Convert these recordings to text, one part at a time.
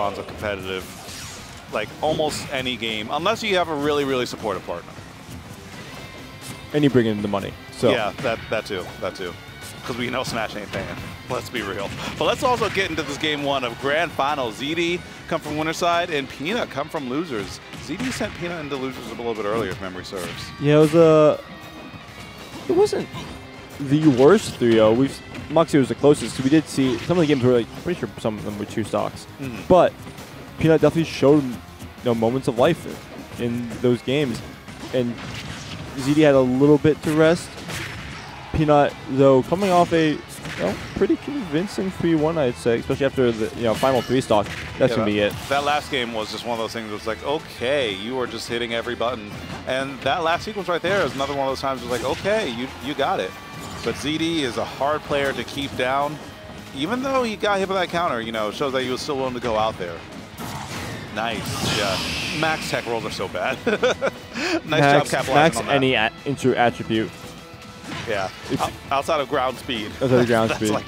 spawns a competitive, like almost any game, unless you have a really, really supportive partner. And you bring in the money. So Yeah, that that too, that too. Because we know Smash ain't paying. Let's be real. But let's also get into this game one of Grand Final. ZD come from winner side and Peanut come from losers. ZD sent Peanut into losers a little bit earlier, if memory serves. Yeah, it was a. It wasn't the worst 3-0. We've Moxie was the closest. So we did see some of the games were like pretty sure some of them were two stocks, Mhm. but Peanut definitely showed you know moments of life in those games, and ZD had a little bit to rest. Peanut though coming off a you know, pretty convincing 3-1, I'd say, especially after the you know final three stock. That's Yeah, gonna be it. That last game was just one of those things. It was like, okay, you were just hitting every button, and that last sequence right there is another one of those times. It was like, okay, you you got it. But ZD is a hard player to keep down, even though he got hit by that counter. You know, it shows that he was still willing to go out there. Nice, yeah. Max tech rolls are so bad. nice max, job capitalizing max on that. any a- into attribute. yeah. O- outside of ground speed. Outside of ground speed. like.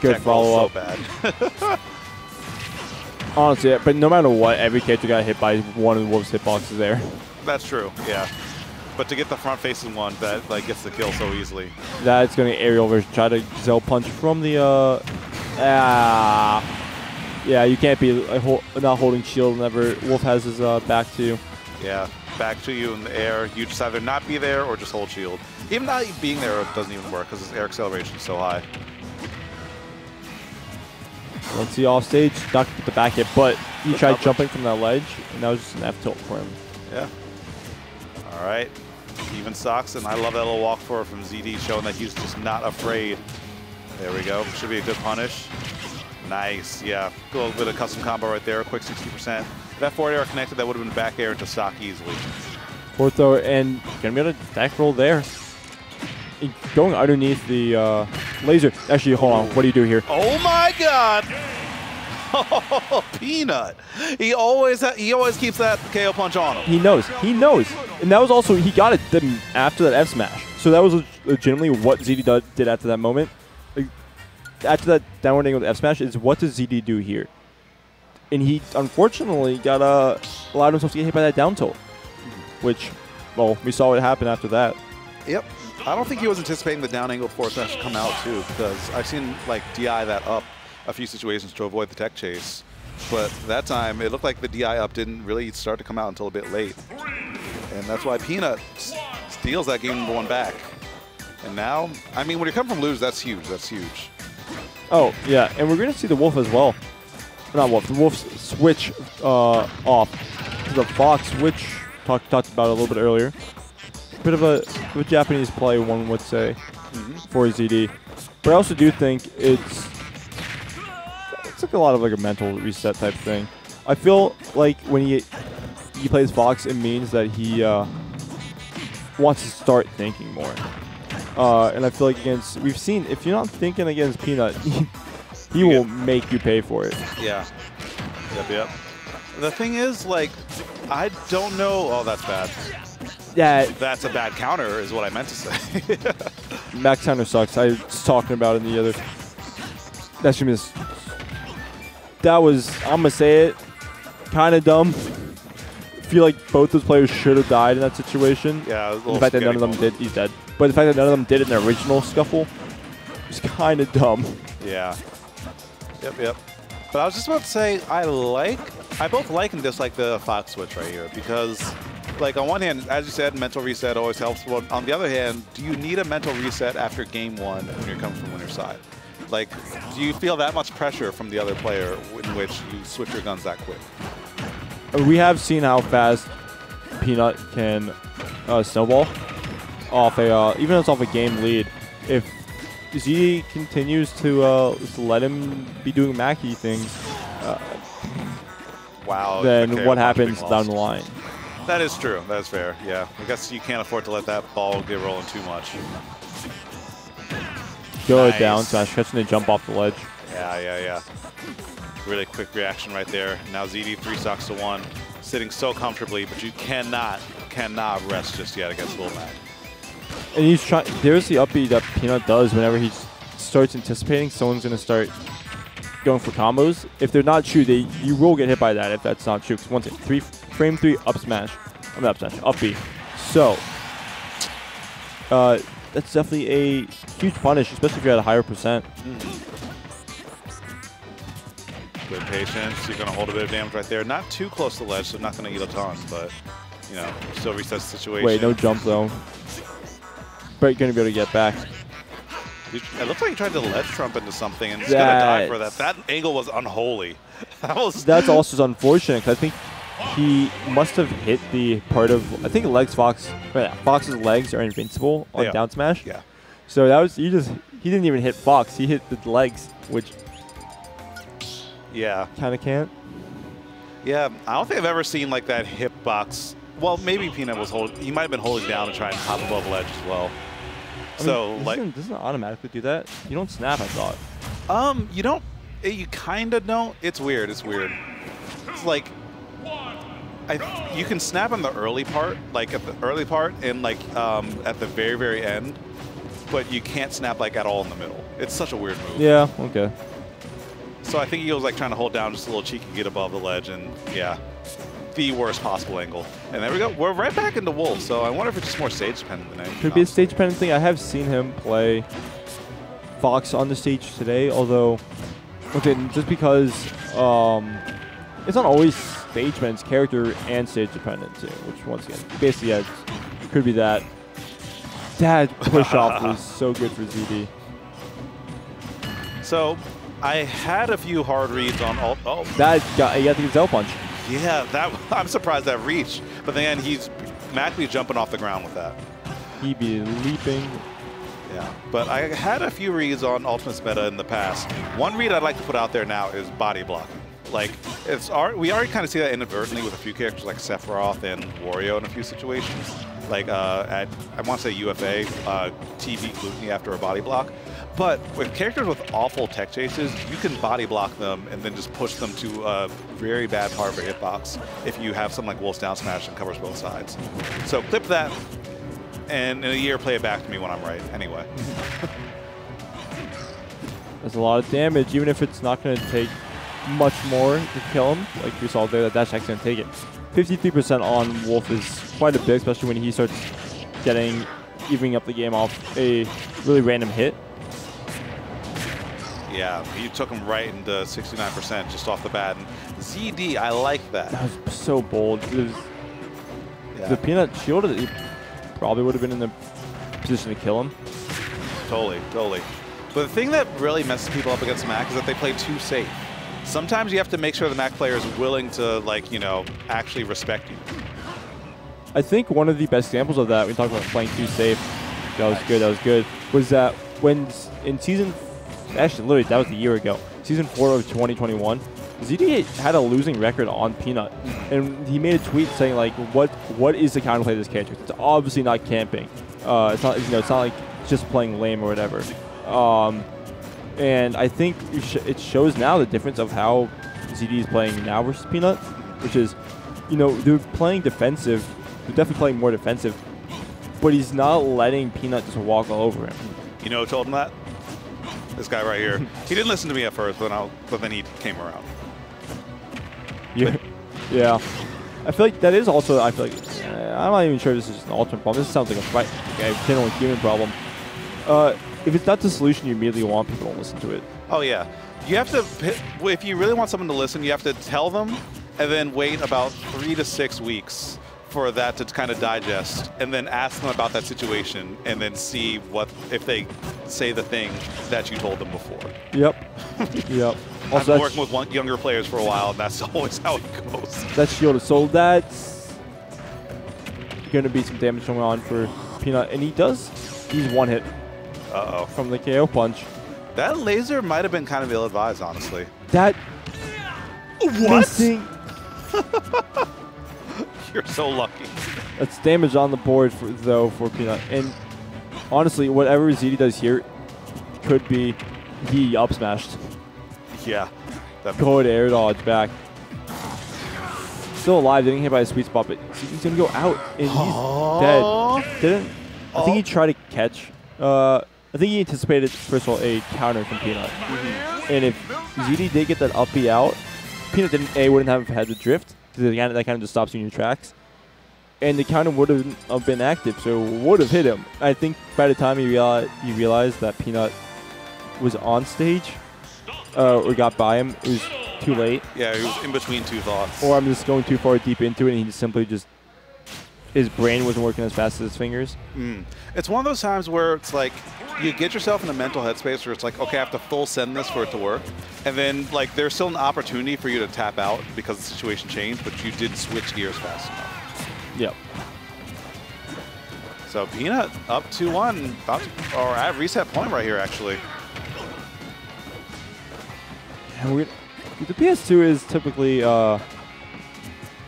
Good Tech follow up. So bad. Honestly, but no matter what, every character got hit by one of the Wolves hitboxes there. That's true. Yeah. But to get the front facing one that like gets the kill so easily. That's going to aerial version. Try to Zell punch from the. Uh, ah. Yeah, you can't be uh, hol- not holding shield whenever Wolf has his uh, back to you. Yeah, back to you in the air. You just either not be there or just hold shield. Even not being there doesn't even work because his air acceleration is so high. Let's see off stage. Not get the back hit, but he tried jumping from that ledge, and that was just an F tilt for him. Yeah. All right. Even socks, and I love that little walk forward from ZD showing that he's just not afraid. There we go. Should be a good punish. Nice. Yeah. A little bit of custom combo right there. Quick 60%. If that forward air connected, that would have been back air into stock easily. Fourth throw, and gonna be able to attack roll there. Going underneath the uh, laser. Actually, hold on. What do you do here? Oh my God! Oh, Peanut. He always he always keeps that KO punch on him. He knows. He knows. And that was also, he got it then after that F smash. So that was legitimately what ZD did after that moment. After that downward angle F smash is what does ZD do here? And he unfortunately got uh, allowed himself to get hit by that down tilt. Which, well, we saw what happened after that. Yep. I don't think he was anticipating the down angle force smash to come out too, because I've seen like DI that up a few situations to avoid the tech chase. But that time, it looked like the DI up didn't really start to come out until a bit late. And that's why Peanut steals that game number one back. And now, I mean, when you come from lose, that's huge. That's huge. Oh, yeah, and we're going to see the Wolf as well. Not Wolf, the Wolf switch uh, off. The Fox which talked talked about a little bit earlier. Bit of a, of a Japanese play, one would say, for ZD. But I also do think it's like a lot of like a mental reset type thing. I feel like when he he plays Fox, it means that he uh, wants to start thinking more. Uh, and I feel like against we've seen if you're not thinking against Peanut, he, he will make you pay for it. Yeah. Yep, yep. The thing is, like, I don't know. Oh, that's bad. Yeah, That's a bad counter, is what I meant to say. Max Counter sucks. I was talking about it in the other. That should be. That was. I'm gonna say it. Kind of dumb. Feel like both those players should have died in that situation. yeah, a the fact that none of them spaghetti did, he's dead. But the fact that none of them did in the original scuffle was kind of dumb. Yeah. Yep, yep. But I was just about to say, I like, I both like and dislike the Fox switch right here because, like, on one hand, as you said, mental reset always helps. But on the other hand, do you need a mental reset after game one when you're coming from winner's side? Like, do you feel that much pressure from the other player in which you switch your guns that quick? We have seen how fast Peanut can uh, snowball off a uh, even if it's off a game lead. If Z continues to uh, let him be doing Mackie things, Wow. then okay, what happens down the line? That is true. That is fair. Yeah. I guess you can't afford to let that ball get rolling too much. Go Nice. down smash, catching the jump off the ledge. Yeah, yeah, yeah. Really quick reaction right there. Now ZD three stocks to one, sitting so comfortably, but you cannot, cannot rest just yet against Lil Mac. And he's trying. There's the up B that Peanut does whenever he starts anticipating someone's gonna start going for combos. If they're not true, they you will get hit by that if that's not true. Because once it three frame three up smash, I'm not up smash up B. So uh, that's definitely a huge punish, especially if you're at a higher percent. Good patience. You're going to hold a bit of damage right there. Not too close to the ledge, so not going to eat a ton, but, you know, still resets the situation. Wait, no jump though. But you're gonna be able to get back. It looks like he tried to ledge trump into something and he's going to die for that. That angle was unholy. That was... That's also unfortunate 'cause I think he must have hit the part of I think legs Fox Fox's legs are invincible on Yeah. down smash. Yeah. So that was he just he didn't even hit Fox. He hit the legs, which Yeah. kind of can't. Yeah, I don't think I've ever seen like that hip box. Well, maybe Peanut was holding. He might have been holding down to try and hop above ledge as well. I So like, doesn't, doesn't automatically do that. You don't snap. I thought. um, you don't. eh, You kind of don't. It's weird. It's weird. It's like, I you can snap on the early part, like at the early part, and like um at the very very end, but you can't snap like at all in the middle. It's such a weird move. Yeah. Okay. So I think he was like trying to hold down just a little cheeky, get above the ledge, and yeah, the worst possible angle. And there we go. We're right back into Wolf. So I wonder if it's just more stage dependent than anything. Could be a stage dependent thing. I have seen him play Fox on the stage today, although okay, just because um, it's not always dependent, character and stage dependent too. Which once again, basically, yeah, could be that. That push off was so good for ZD. So I had a few hard reads on all. Oh, That got you got the gazelle punch. yeah, that I'm surprised that reach. But then he's Mackley jumping off the ground with that. He be leaping. Yeah, but I had a few reads on Ultimate's meta in the past. One read I'd like to put out there now is body blocking. Like, it's al- we already kind of see that inadvertently with a few characters like Sephiroth and Wario in a few situations. Like uh, at, I want to say UFA, uh, TV Gluteny after a body block. But with characters with awful tech chases, you can body block them and then just push them to a very bad part of a hitbox if you have something like Wolf's Down Smash and covers both sides. So clip that, and in a year play it back to me when I'm right. Anyway. That's a lot of damage, even if it's not going to take much more to kill him. Like we saw there, that dash attack's going to take it. 53% on Wolf is quite a bit, especially when he starts getting, evening up the game off a really random hit. Yeah, you took him right into 69% just off the bat. And ZD, I like That that. was so bold. It was, Yeah, The peanut shielded, he probably would have been in the position to kill him. totally, totally. But the thing that really messes people up against Mac is that they play too safe. Sometimes you have to make sure the Mac player is willing to, like, you know, actually respect you. I think one of the best examples of that, we talked about playing too safe, that was good, that was good, was that when in season, actually literally that was a year ago, season 4 of 2021, ZD had a losing record on Peanut. And he made a tweet saying like, what what is the counterplay of this character? It's obviously not camping. Uh, it's not, you know, it's not like just playing lame or whatever. Um, and I think it, sh- it shows now the difference of how ZD is playing now versus Peanut, which is, you know, they're playing defensive. They're definitely playing more defensive, but he's not letting Peanut just walk all over him. You know who told him that? This guy right here. he didn't listen to me at first, but, I, but then he came around. Yeah, yeah. I feel like that is also. I feel like uh, I'm not even sure if this is an alternate problem. This sounds like a fight, like a general human problem. Uh, if it's not the solution you immediately want, people don't listen to it. Oh yeah, you have to. If you really want someone to listen, you have to tell them, and then wait about three to six weeks for that to kind of digest, and then ask them about that situation, and then see what if they say the thing that you told them before. Yep. yep. I've Also, been working with one, younger players for a while, and that's always how it goes. that's shielded. So that's going to be some damage going on for Peanut, and he does. He's one hit Uh oh. from the KO punch. That laser might have been kind of ill-advised, honestly. That missing. You're so lucky. That's damage on the board for though for Peanut. And honestly, whatever ZD does here could be he up smashed. Yeah. That, Good air dodge back. Still alive, getting hit by a sweet spot, but he's gonna go out and he's dead. Didn't I think he tried to catch uh I think he anticipated first of all a counter from Peanut. And if ZD did get that up B out, Peanut didn't A wouldn't have had the drift. Of, that kind of just stops you in your tracks. And the counter would have been active, so would have hit him. I think by the time he realized, he realized that Peanut was on stage, uh, or got by him, it was too late. Yeah, he was in between two thoughts. Or I'm just going too far deep into it, and he just simply just his brain wasn't working as fast as his fingers. Mm. It's one of those times where it's like you get yourself in a mental headspace where it's like, okay, I have to full send this for it to work, and then like there's still an opportunity for you to tap out because the situation changed, but you did switch gears fast enough. Yep. So Peanut up 2-1, about to, or at reset point right here actually. And we're, the PS2 is typically, uh,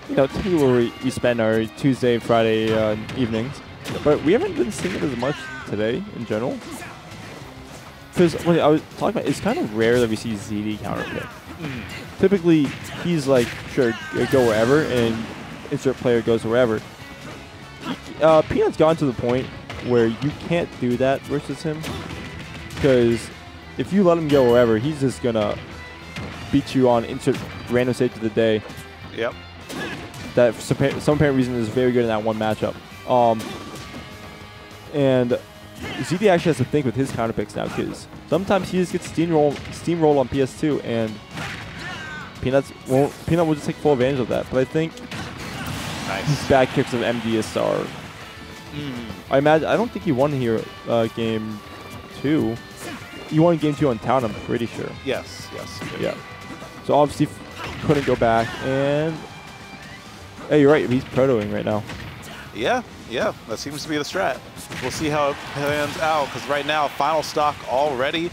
you know, typically where we, we spend our Tuesday Friday uh, evenings. But we haven't been seeing it as much today in general. Because when I was talking about, it's kind of rare that we see ZD counterpick. Mm. Typically, he's like, sure, go wherever, and insert player goes wherever. Uh, Peanut's gone to the point where you can't do that versus him. Because if you let him go wherever, he's just going to beat you on insert random stage of the day. Yep. That for some, some apparent reason is very good in that one matchup. Um, and ZD actually has to think with his counter picks now because sometimes he just gets steamroll steamroll on PS2 and Peanuts won't Peanut will just take full advantage of that. But I think Nice. his back kicks of MDS are Mm. I imagine I don't think he won here uh, game two. He won game two on town, I'm pretty sure. Yes, yes. Yeah. So obviously couldn't go back and Hey, you're right, he's protoing right now. Yeah, yeah, that seems to be the strat. We'll see how it pans out because right now, final stock already,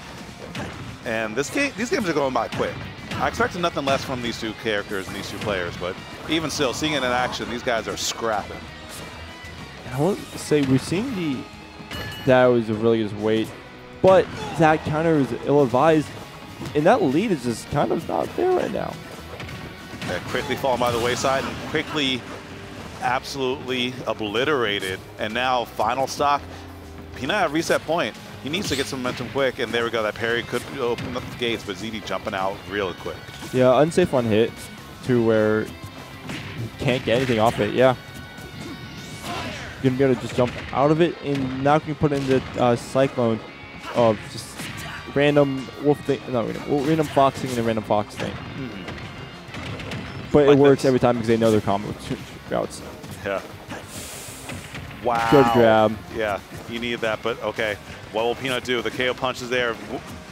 and this game, these games are going by quick. I expected nothing less from these two characters and these two players, but even still, seeing it in action, these guys are scrapping. I won't say we're seeing the that was a really good weight, but that counter is ill-advised, and that lead is just kind of not there right now. That quickly falling by the wayside and quickly, absolutely obliterated. And now final stock, Peanut at reset point. He needs to get some momentum quick, and there we go. That parry could open up the gates, but ZD jumping out real quick. Yeah, unsafe on hit to where you can't get anything off it. Yeah. You're gonna be able to just jump out of it, and now can put in the uh, cyclone of just random wolf thing, no, random, random foxing and a random fox thing. But Like it works this. every time because they know their combo routes. Yeah. Wow. Good grab. Yeah, you need that, but okay. What will Peanut do? The KO punch is there.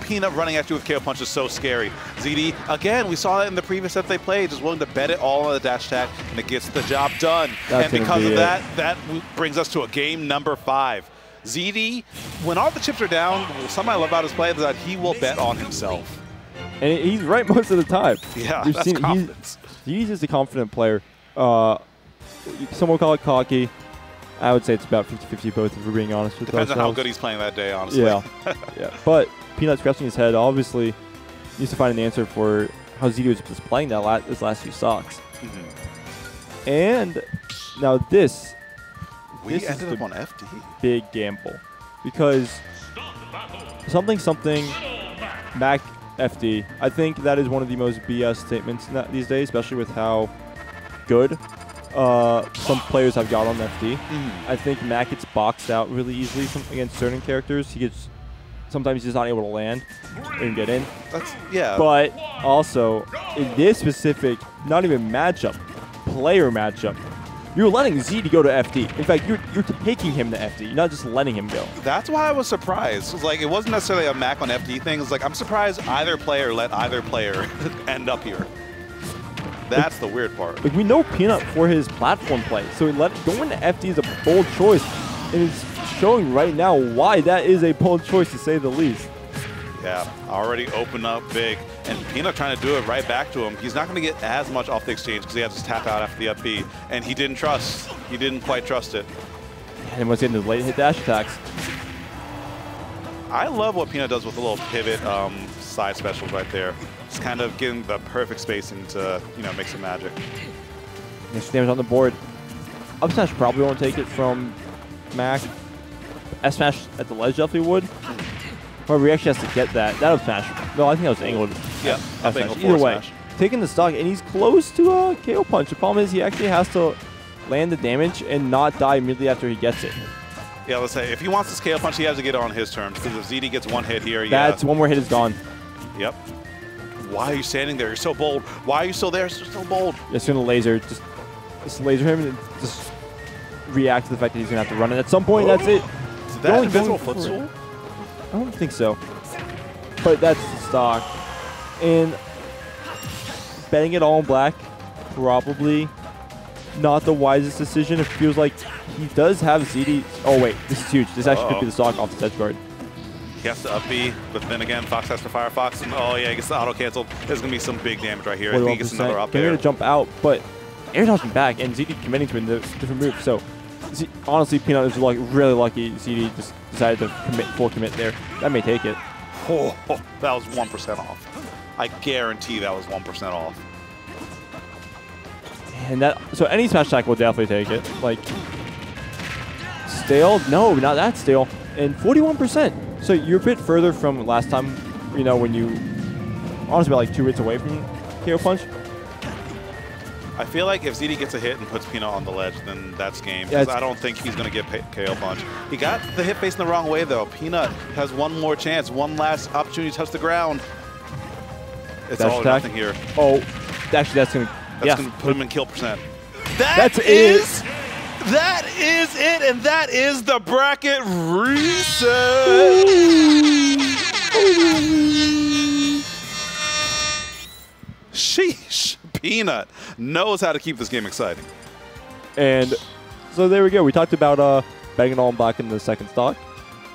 Peanut running at you with KO punch is so scary. ZD, again, we saw that in the previous set they played, just willing to bet it all on the dash attack, and it gets the job done. That's and because be of it. that, that brings us to a game number five. ZD, when all the chips are down, something I love about his play is that he will bet on himself. And he's right most of the time. Yeah, We've that's seen- confidence. He's just a confident player. Uh, some will call it cocky. I would say it's about 50-50 both, if we're being honest with ourselves. Depends on how good he's playing that day, honestly. Yeah, yeah. But Peanut scratching his head obviously needs to find an answer for how ZD was just playing that la- this last few stocks. Mhm. And now this We This ended up on FD. big gamble because something something Mac FD. I think that is one of the most BS statements these days, especially with how good uh, some players have got on FD. I think Mac gets boxed out really easily from, against certain characters. He gets sometimes he's not able to land and get in. That's yeah. But also in this specific, not even matchup, player matchup, you're letting Z to go to FD. In fact, you're you're taking him to FD. You're not just letting him go. That's why I was surprised. It's like it wasn't necessarily a Mac on FD thing. It's like I'm surprised either player let either player end up here. That's the weird part. Like we know Peanut for his platform play, so he let going to FD is a bold choice, and it's showing right now why that is a bold choice to say the least. Yeah, already opened up big, and Peanut trying to do it right back to him. He's not going to get as much off the exchange because he has to tap out after the up B, and he didn't trust. He didn't quite trust it. And once getting the late hit dash attacks, I love what Peanut does with a little pivot um, side specials right there. Just kind of getting the perfect spacing to you know make some magic. Next damage on the board. Up smash probably won't take it from Mac. S smash at the ledge definitely would. However, he actually has to get that. That was smash No, I think that was angled. Yeah, up angle Either way, smash. taking the stock, and he's close to a KO punch. The problem is he actually has to land the damage and not die immediately after he gets it. Yeah, let's say if he wants to gazelle punch, he has to get it on his terms. Because if ZD gets one hit here, yeah. That's one more hit is gone. Yep. Why are you standing there? You're so bold. Why are you still there? You're so bold. Just gonna laser, just, just laser him and just react to the fact that he's gonna have to run it at some point. That's it. Is Going- that invisible going for it. footstool? I don't think so. But that's the stock. And betting it all in black, probably not the wisest decision. It feels like he does have ZD. Oh, wait. This is huge. This actually could be the stock off the edge guard. He has to up B, but then again, Fox has to fire Fox, and oh yeah, he gets the auto canceled. There's gonna be some big damage right here. I think he gets another up there. to jump out, but air dodging back, and ZD committing to a different move. So, Z- honestly, Peanut is like really lucky. ZD just decided to commit full commit there. That may take it. Oh, oh, that was one percent off. I guarantee that was one percent off. And that so any smash attack will definitely take it. Like stale? No, not that stale. And 41%. So you're a bit further from last time, you know, when you honestly about like two hits away from KO punch. I feel like if ZD gets a hit and puts Peanut on the ledge, then that's game. Yeah, 'cause it's- I don't think he's gonna get pa- KO punch. He got the hit facing the wrong way though. Peanut has one more chance, one last opportunity to touch the ground. It's Dash all attack? nothing here. Oh, actually that's gonna That's yeah. gonna put him in kill percent. That That's it. is- That is it, and that is the bracket reset. Sheesh. Peanut knows how to keep this game exciting. And so there we go. We talked about uh betting it all in black in the second stock.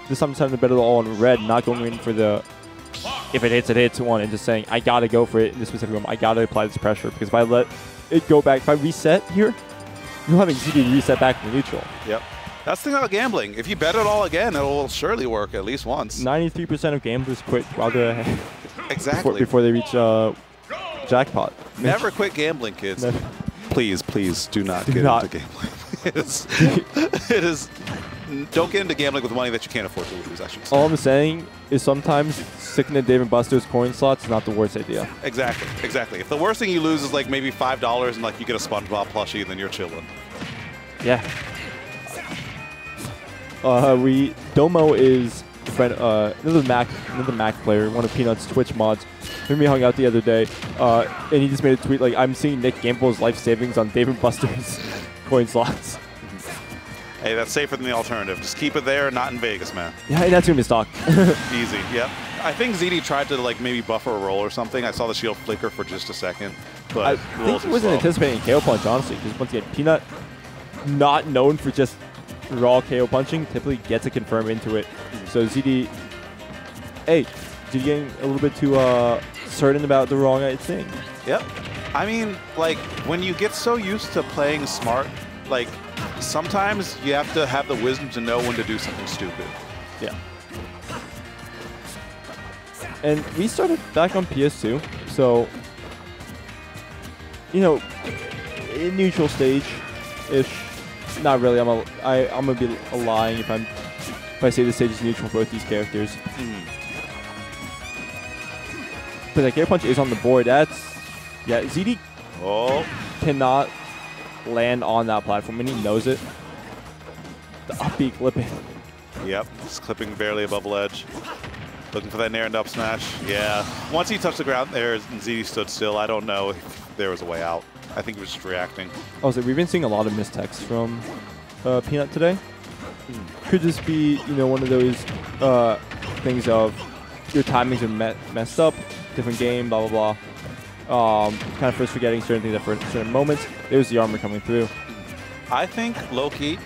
This time deciding to bet it all in red, not going in for the if it hits, it hits one, and just saying I gotta go for it in this specific moment. I gotta apply this pressure because if I let it go back, if I reset here, you're having ZD reset back to neutral. Yep. That's the thing about gambling. If you bet it all again, it will surely work at least once. 93% of gamblers quit while they're ahead before, Exactly. before they reach uh, jackpot. Never quit gambling, kids. Never. Please, please do not Do get not. into gambling. it, is, it is. Don't get into gambling with money that you can't afford to lose. I should say. All I'm saying is sometimes sticking to Dave and Buster's coin slots is not the worst idea. Exactly, exactly. If the worst thing you lose is like maybe five dollars and like you get a SpongeBob plushie, then you're chilling. Yeah. Uh, we Domo is friend, uh, another Mac, another Mac player, one of Peanut's Twitch mods. Him me hung out the other day, uh, and he just made a tweet like, "I'm seeing Nick Gamble's life savings on Dave and Buster's coin slots." Hey, that's safer than the alternative. Just keep it there, not in Vegas, man. Yeah, and that's gonna be stock. Easy. Yep. I think ZD tried to like maybe buffer a roll or something. I saw the shield flicker for just a second, but I think he wasn't anticipating KO punch, honestly, because once again, Peanut, not known for just raw KO punching, typically gets a confirm into it. So ZD, hey, ZD getting a little bit too uh, certain about the wrong thing. Yep. I mean, like, when you get so used to playing smart, like, sometimes you have to have the wisdom to know when to do something stupid. Yeah. And we started back on PS2, so you know, in neutral stage ish. Not really. I'm a, I, I'm gonna be a lying if I'm if I say the stage is neutral for both these characters. But like air punch is on the board. That's yeah. ZD Oh, cannot land on that platform, and he knows it. The up B clipping. yep. Just clipping barely above the ledge. Looking for that nair and up smash. Yeah. Once he touched the ground there and ZD stood still, I don't know if there was a way out. I think he was just reacting. Was like, we've been seeing a lot of mistext from uh, Peanut today. Could just be, you know, one of those uh, things of your timings are me- messed up, different game, blah blah blah. Um, kind of first forgetting certain things at first certain moments. There's the armor coming through. I think low key,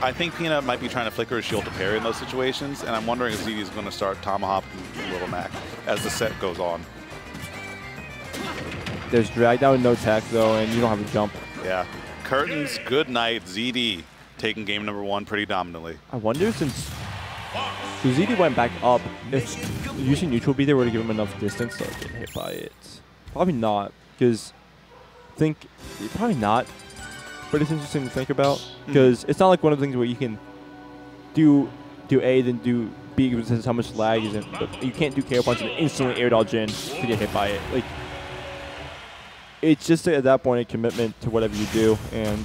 I think Peanut might be trying to flicker his shield to parry in those situations, and I'm wondering if ZD is going to start tomahawking Little Mac as the set goes on. There's drag down, no tech though, and you don't have a jump. Yeah. Curtains, good night, ZD taking game number one pretty dominantly. I wonder since so ZD went back up, if using neutral B there would have given him enough distance to get hit by it. Probably not, because think probably not. But it's interesting to think about mm-hmm. because it's not like one of the things where you can do do A then do B because how much lag is in. But you can't do KO punch and instantly air dodge in to get hit by it. Like it's just at that point a commitment to whatever you do, and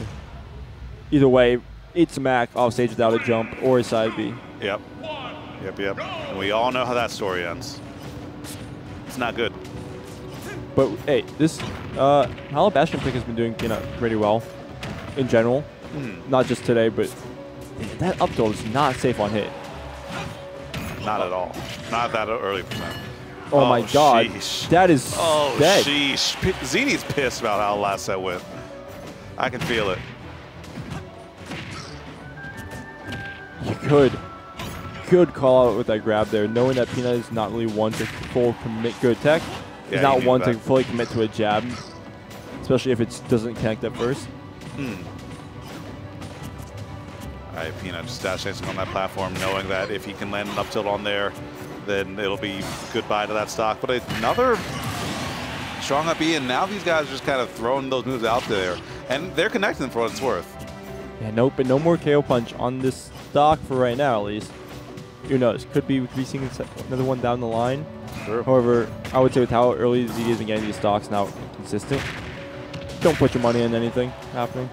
either way, it's Mac off stage without a jump or a side B. Yep. Yep, yep. And we all know how that story ends. It's not good. But hey, this uh, Hollow Bastion pick has been doing you know, pretty well in general. Mm. Not just today, but that up tilt is not safe on hit. Not at all. Not that early percent. Oh, my god. sheesh. That is Oh, dead. sheesh. P- Zini's pissed about how last set went. I can feel it. You could. Could call out with that grab there, knowing that Peanut is not really one to full commit good tech. Yeah, He's he not one to fully commit to a jab, especially if it doesn't connect at first. Hmm. All right, Peanut just dash dancing on that platform, knowing that if he can land an up tilt on there, then it'll be goodbye to that stock. But another strong up E, and now these guys are just kind of throwing those moves out there. And they're connecting for what it's worth. Yeah, nope, but no more KO punch on this stock for right now, at least. Who knows? Could be we seeing another one down the line. Sure. However, I would say with how early ZD has been getting these stocks now consistent, don't put your money in anything happening.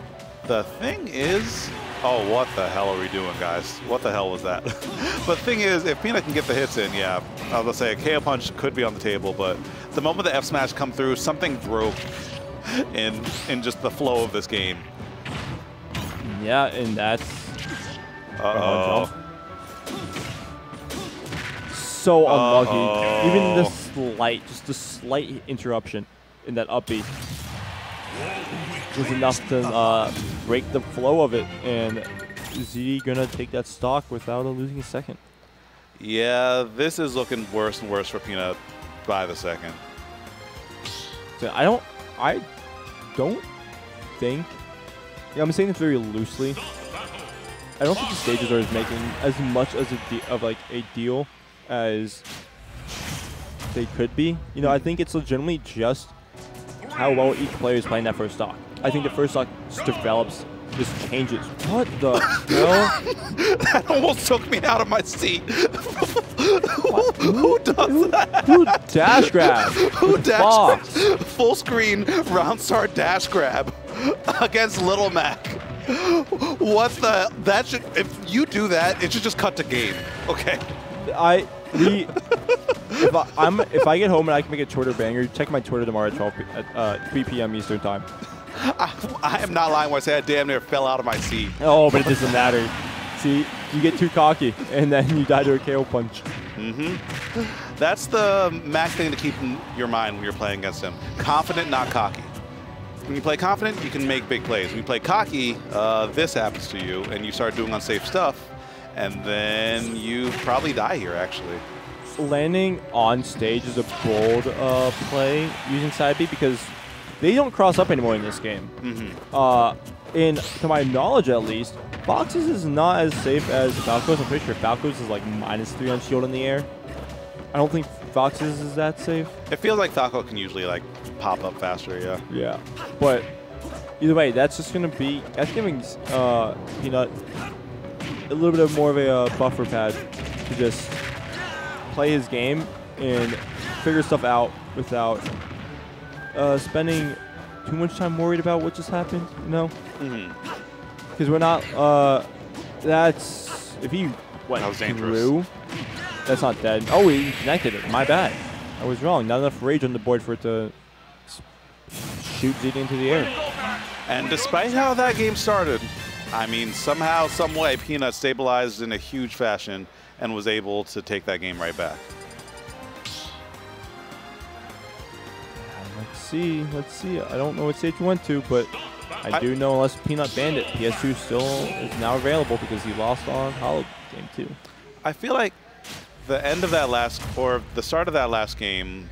The thing is, oh, what the hell are we doing, guys? What the hell was that? but the thing is, if Peanut can get the hits in, yeah, I was gonna say a KO punch could be on the table, but the moment the F smash come through, something broke in in just the flow of this game. Yeah, and that's Uh oh. So unlucky. Even the slight, just a slight interruption in that up B was enough to uh, break the flow of it, and ZD gonna take that stock without losing a second. Yeah, this is looking worse and worse for Peanut by the second. So I don't, I don't think. Yeah, I'm saying this very loosely. I don't think the stages are as making as much as a de- of like a deal as they could be. You know, I think it's legitimately just how well each player is playing that first stock. I think the first stock just develops, just changes. What the hell? that almost took me out of my seat. who, who does that? Who dash grab? Who dash Fox? grab? Full screen round start dash grab against Little Mac. What the? That should. If you do that, it should just cut to game. Okay. I if I, I'm if I get home and I can make a Twitter banger, check my Twitter tomorrow at 12 p- at uh, 3 p.m. Eastern time. I, I am not lying when I say I damn near fell out of my seat. Oh, but it doesn't matter. See, you get too cocky, and then you die to a KO punch. Mm-hmm. That's the max thing to keep in your mind when you're playing against him. Confident, not cocky. When you play confident, you can make big plays. When you play cocky, uh, this happens to you, and you start doing unsafe stuff, and then you probably die here, actually. Landing on stage is a bold uh, play using side B because they don't cross up anymore in this game. Uh, in to my knowledge, at least, Foxes is not as safe as Falco's. I'm pretty sure Falco's is like minus three on shield in the air. I don't think Foxes is that safe. It feels like Falco can usually like pop up faster, yeah. Yeah, but either way, that's just gonna be that's giving uh, Peanut a little bit of more of a uh, buffer pad to just play his game and figure stuff out without uh, spending too much time worried about what just happened. You know, Mhm. because we're not. Uh, that's if he went That was through. That's not dead. Oh, he connected it. My bad. I was wrong. Not enough rage on the board for it to shoot Zeke into the air. And despite how that game started, I mean, somehow, some way, Peanut stabilized in a huge fashion and was able to take that game right back. Let's see. Let's see. I don't know what stage you went to, but I, I- do know unless Peanut banned it, PS2 still is now available because he lost on Hollow Game 2. I feel like the end of that last, or the start of that last game,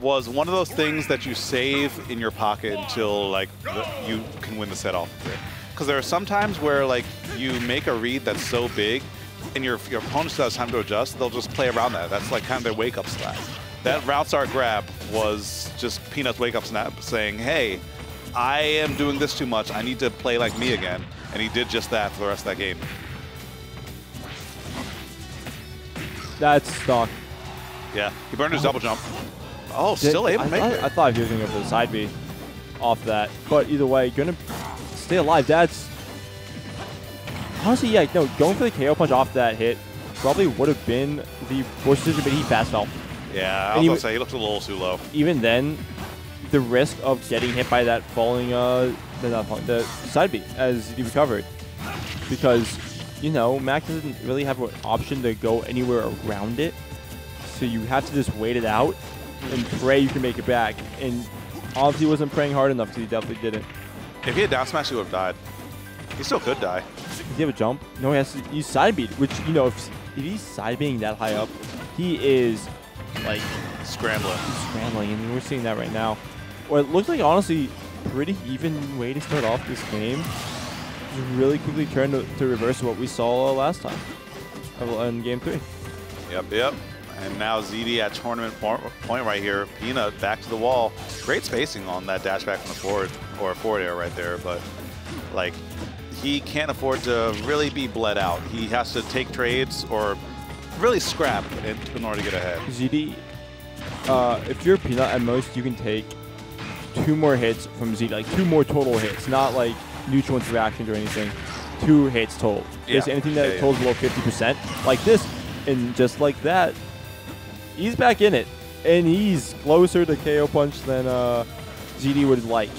was one of those things that you save in your pocket until like the, you can win the set off of it. Because there are some times where like you make a read that's so big, and your your opponent still has time to adjust. They'll just play around that. That's like kind of their wake up slap. That round start grab was just Peanut's wake up snap saying, "Hey, I am doing this too much. I need to play like me again." And he did just that for the rest of that game. That's stuck. Yeah, he burned his double jump. Oh, still able I, to make I, it. I thought he was going to go for the side B off that. But either way, going to stay alive. That's honestly, yeah, no, going for the KO punch off that hit probably would have been the worst decision, but he fast fell. yeah, I was he gonna say he looked a little too low. Even then, the risk of getting hit by that falling, uh, the, the side B as he recovered, because you know Mac doesn't really have an option to go anywhere around it, so you have to just wait it out and pray you can make it back. And obviously, wasn't praying hard enough because he definitely didn't. If he had down smash, he would have died. He still could die. Does he have a jump? No, he has to use side B, which, you know, if, if he's side being that high up, he is, like, Scrambling. scrambling, and we're seeing that right now. Well, it looks like, honestly, pretty even way to start off this game. Just really quickly turned to, to reverse what we saw last time in game three. Yep, yep. And now ZD at tournament point right here. Peanut back to the wall. Great spacing on that dash back from the forward or forward air right there, but like he can't afford to really be bled out. He has to take trades or really scrap in, in order to get ahead. ZD, uh, if you're Peanut, at most you can take two more hits from ZD, like two more total hits, not like neutral interactions or anything. Two hits total. Yeah. Basically anything that Yeah, yeah. totals below 50%, like this, and just like that, he's back in it. And he's closer to KO Punch than uh, ZD would like.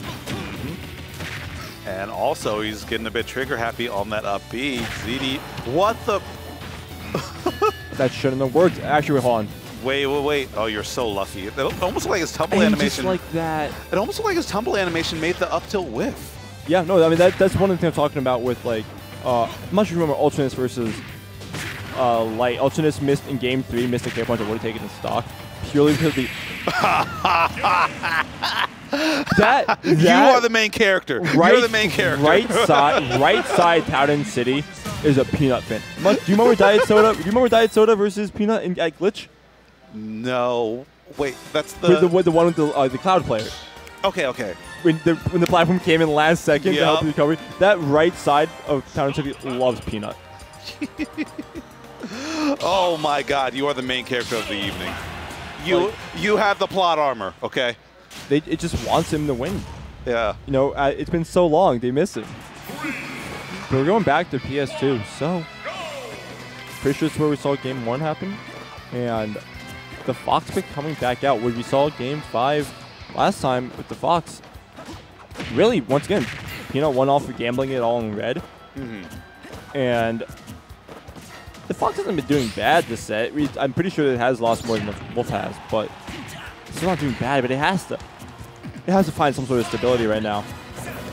And also he's getting a bit trigger happy on that up B. ZD, what the? That shouldn't have worked. Actually, hold on. Wait, wait, wait. Oh, you're so lucky. It almost like his tumble And animation. just like that. it almost like his tumble animation made the up tilt whiff. Yeah, no, I mean that that's one of the things I'm talking about with like uh I'm not remember Ultranus versus uh Light. Ultranus missed in game three, missed a K punch, I would have taken the stock. Purely because of the That, you are the main character. right, You're the main character. Right side right side Town and City is a peanut fin. Do you remember Diet Soda? Do you remember Diet Soda versus Peanut in at Glitch? no. Wait, that's the. With the, the one with the uh, the cloud player. okay, okay. When the when the platform came in last second to help the recovery, that right side of Town and City loves Peanut. Oh my God, you are the main character of the evening. You Like- you have the plot armor. Okay. They, it just wants him to win. Yeah. You know, uh, it's been so long, they miss it. But we're going back to PS2, so pretty sure it's where we saw Game One happen, and the Fox pick coming back out. Where we saw Game Five last time with the Fox. Really, once again, Peanut won off for gambling it all in red, and the Fox hasn't been doing bad this set. I'm pretty sure it has lost more than the Wolf has, but it's still not doing bad. But it has to. It has to find some sort of stability right now.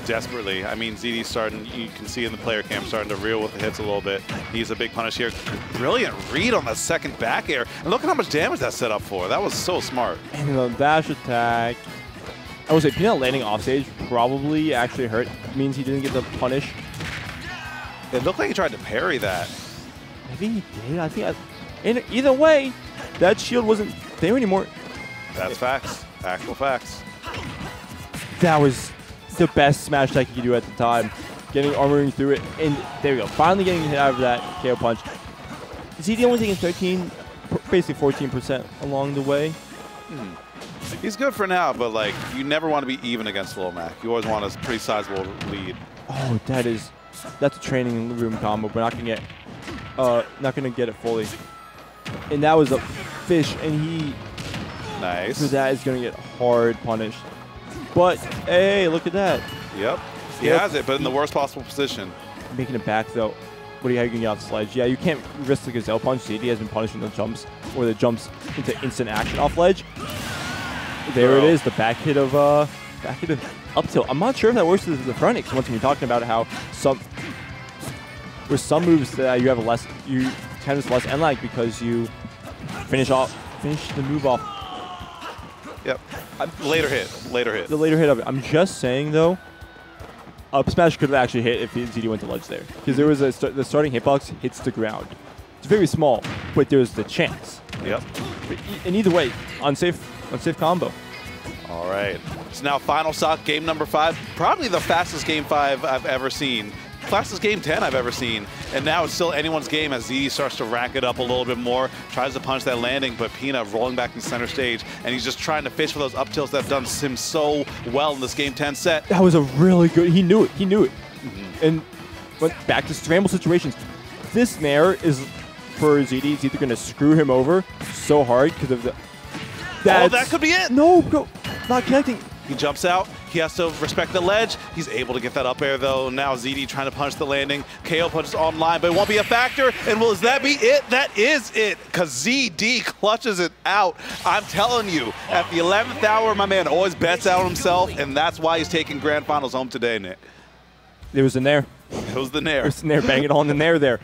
Desperately. I mean, ZD's starting, you can see in the player cam, starting to reel with the hits a little bit. He's a big punish here. Brilliant read on the second back air. And look at how much damage that set up for. That was so smart. And the dash attack. I would say Peanut landing offstage probably actually hurt. Means he didn't get the punish. It looked like he tried to parry that. Maybe he did. I think. I, in either way, that shield wasn't there anymore. That's facts. Actual facts. That was the best smash attack you could do at the time. Getting armoring through it, and there we go. Finally getting hit out of that KO punch. ZD only thing taking 13, basically 14% along the way. Hmm. He's good for now, but like you never want to be even against Lil Mac. You always want a pretty sizable lead. Oh, that is that's a training room combo. We're not gonna get uh not gonna get it fully. And that was a fish, and he Nice. for that is gonna get hard punished. But hey, look at that, Yep. He has it, but in the worst possible position. making it back though. What are you, how you gonna get off the sledge? Yeah, you can't risk the gazelle punch. ZD has been punishing the jumps or the jumps into instant action off ledge. There it is, the back hit of uh back hit of up tilt. I'm not sure if that works as the front because once we're talking about how some with some moves that you have a less you of less end lag because you finish off finish the move off Yep. Uh, later hit. Later hit. the later hit of it. I'm just saying though, up smash could have actually hit if ZD went to ledge there because there mm-hmm. was a st- the starting hitbox hits the ground. It's very small, but there's the chance. Yep. But and either way, unsafe unsafe combo. All right. So now final stock, game number five. Probably the fastest game five I've ever seen. Fastest game 10 I've ever seen. And now it's still anyone's game as Z starts to rack it up a little bit more, tries to punch that landing, but Pina rolling back in center stage, and he's just trying to fish for those up tilts that have done him so well in this game 10 set. That was a really good. He knew it. He knew it. Mm-hmm. And went back to scramble situations. This Nair is for ZD. It's either going to screw him over so hard because of the. Oh, that could be it. No, go. Not connecting. He jumps out. He has to respect the ledge. He's able to get that up air, though. Now ZD trying to punch the landing. KO punches online, but it won't be a factor. And will that be it? That is it, because ZD clutches it out. I'm telling you, at the 11th hour, my man always bets out himself, and that's why he's taking grand finals home today, Nick. There was a Nair. It was the Nair. There's a Nair banging on the Nair there.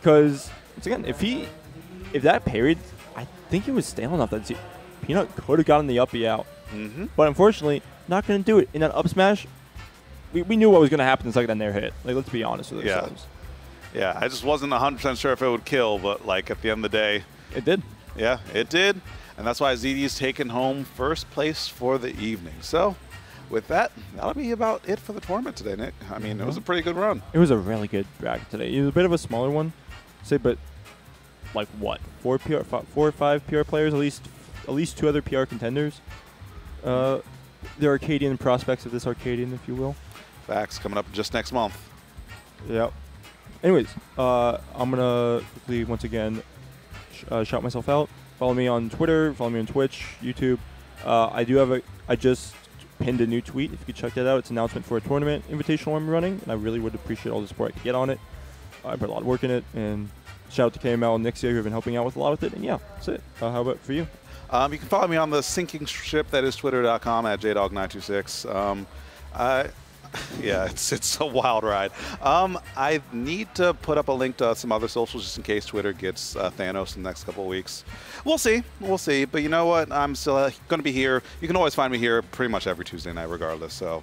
Because, once again, if he. If that parried, I think he was stale enough that Peanut could have gotten the up B out. hmm But unfortunately, not going to do it. In that up smash, we, we knew what was going to happen the second that Nair hit. Like, let's be honest with ourselves. Yeah, yeah I just wasn't 100% sure if it would kill, but like at the end of the day, It did. yeah, it did. And that's why ZD taken home first place for the evening. So, with that, that'll be about it for the tournament today, Nick. I mean, it was a pretty good run. It was a really good bracket today. It was a bit of a smaller one, say, but like what? Four PR, four or five PR players, at least, at least two other PR contenders. Uh, the Arcadian prospects of this Arcadian, if you will. Facts coming up just next month. Yep. Anyways, uh, I'm gonna quickly once again sh- uh, shout myself out. Follow me on Twitter. Follow me on Twitch, YouTube. Uh, I do have a. I just pinned a new tweet. If you could check that out, it's an announcement for a tournament invitational I'm running, and I really would appreciate all the support I could get on it. I put a lot of work in it, and shout out to KML and Nixia who have been helping out with a lot with it. And yeah, that's it. Uh, how about for you? Um, you can follow me on the sinking ship that is twitter.com at jdawg926. Um, I, yeah, it's it's a wild ride. Um, I need to put up a link to some other socials just in case Twitter gets uh, Thanos in the next couple of weeks. We'll see, we'll see. But you know what? I'm still uh, going to be here. You can always find me here pretty much every Tuesday night, regardless. So